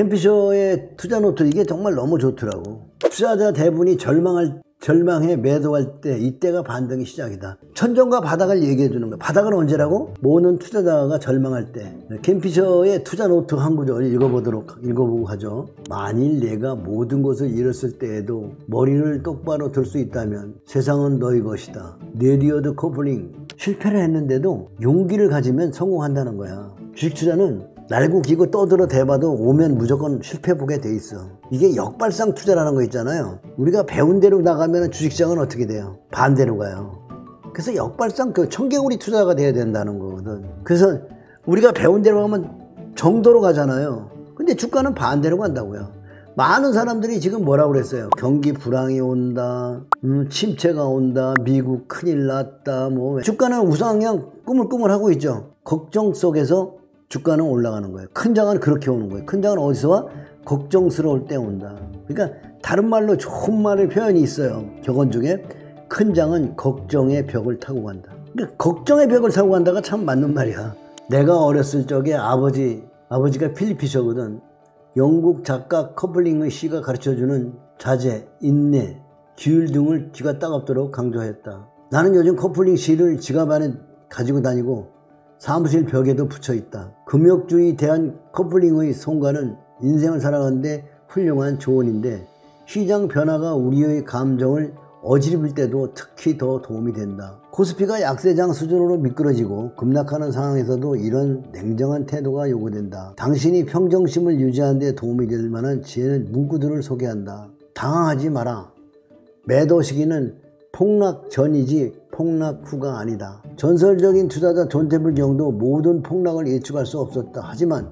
켄 피셔의 투자 노트 이게 정말 너무 좋더라고. 투자자 대부분이 절망할 절망해 매도할 때 이때가 반등이 시작이다. 천정과 바닥을 얘기해 주는 거야. 바닥은 언제라고? 모든 투자자가 절망할 때. 켄 피셔의 투자 노트 한 구절 읽어보도록 읽어보고 하죠. 만일 내가 모든 것을 잃었을 때에도 머리를 똑바로 들 수 있다면 세상은 너희 것이다. 러디어드 키플링 실패를 했는데도 용기를 가지면 성공한다는 거야. 주식 투자는 날고 기고 떠들어 대봐도 오면 무조건 실패 보게 돼 있어. 이게 역발상 투자라는 거 있잖아요. 우리가 배운 대로 나가면 주식시장은 어떻게 돼요? 반대로 가요. 그래서 역발상 그 청개구리 투자가 돼야 된다는 거거든. 그래서 우리가 배운 대로 가면 정도로 가잖아요. 근데 주가는 반대로 간다고요. 많은 사람들이 지금 뭐라고 그랬어요? 경기 불황이 온다, 음, 침체가 온다, 미국 큰일 났다, 뭐. 주가는 우상향 꾸물꾸물 하고 있죠. 걱정 속에서 주가는 올라가는 거예요. 큰 장은 그렇게 오는 거예요. 큰 장은 어디서 와? 걱정스러울 때 온다. 그러니까 다른 말로 좋은 말의 표현이 있어요. 격언 중에 큰 장은 걱정의 벽을 타고 간다. 그러니까 걱정의 벽을 타고 간다가 참 맞는 말이야. 내가 어렸을 적에 아버지, 아버지가 필리피셔거든. 영국 작가 커플링의 시가 가르쳐주는 자제, 인내, 규율 등을 귀가 따갑도록 강조했다. 나는 요즘 커플링 시를 지갑 안에 가지고 다니고 사무실 벽에도 붙여 있다. 금욕주의 대한 커플링의 성과는 인생을 살아가는데 훌륭한 조언인데 시장 변화가 우리의 감정을 어지럽을 때도 특히 더 도움이 된다. 코스피가 약세장 수준으로 미끄러지고 급락하는 상황에서도 이런 냉정한 태도가 요구된다. 당신이 평정심을 유지하는 데 도움이 될 만한 지혜는 문구들을 소개한다. 당황하지 마라. 매도 시기는 폭락 전이지 폭락 후가 아니다. 전설적인 투자자 존테블 경도 모든 폭락을 예측할 수 없었다. 하지만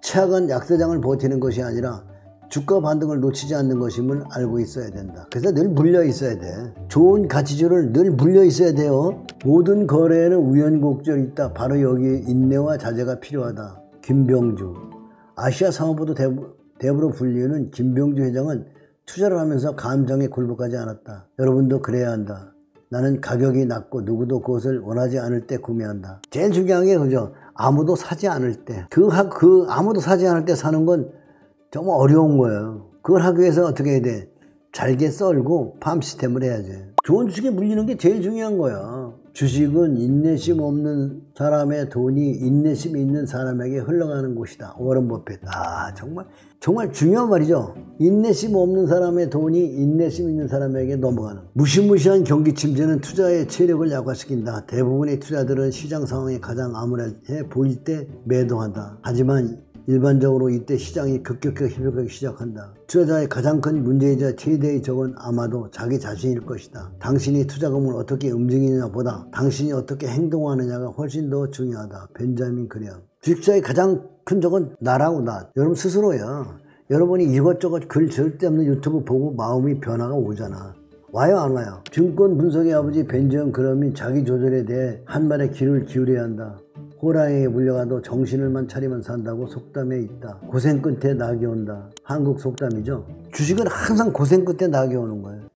최악은 약세장을 버티는 것이 아니라 주가 반등을 놓치지 않는 것임을 알고 있어야 된다. 그래서 늘 물려 있어야 돼. 좋은 가치주를 늘 물려 있어야 돼요. 모든 거래에는 우연곡절이 있다. 바로 여기에 인내와 자제가 필요하다. 김병주. 아시아 상업부도 대부, 대부로 불리는 김병주 회장은 투자를 하면서 감정에 굴복하지 않았다. 여러분도 그래야 한다. 나는 가격이 낮고 누구도 그것을 원하지 않을 때 구매한다. 제일 중요한 게 그죠. 아무도 사지 않을 때. 그, 그 아무도 사지 않을 때 사는 건 정말 어려운 거예요. 그걸 하기 위해서 어떻게 해야 돼? 잘게 썰고 팜 시스템을 해야지. 좋은 주식에 물리는 게 제일 중요한 거야. 주식은 인내심 없는 사람의 돈이 인내심 있는 사람에게 흘러가는 곳이다. 워런 버핏. 아, 정말, 정말 중요한 말이죠. 인내심 없는 사람의 돈이 인내심 있는 사람에게 넘어가는. 무시무시한 경기 침체는 투자의 체력을 약화시킨다. 대부분의 투자들은 시장 상황이 가장 암울해 보일 때 매도한다. 하지만 일반적으로 이때 시장이 급격하게 회복하기 시작한다. 투자자의 가장 큰 문제이자 최대의 적은 아마도 자기 자신일 것이다. 당신이 투자금을 어떻게 움직이느냐 보다 당신이 어떻게 행동하느냐가 훨씬 더 중요하다. 벤자민 그레엄. 주식자의 가장 큰 적은 나라고 나. 여러분 스스로야. 여러분이 이것저것 글 쓸데없는 유튜브 보고 마음이 변화가 오잖아. 와요 안 와요? 증권 분석의 아버지 벤저형 그럼이 자기 조절에 대해 한 말의 귀를 기울여야 한다. 호랑이에 물려가도 정신을만 차리면 산다고 속담에 있다. 고생 끝에 낙이 온다. 한국 속담이죠. 주식은 항상 고생 끝에 낙이 오는 거예요.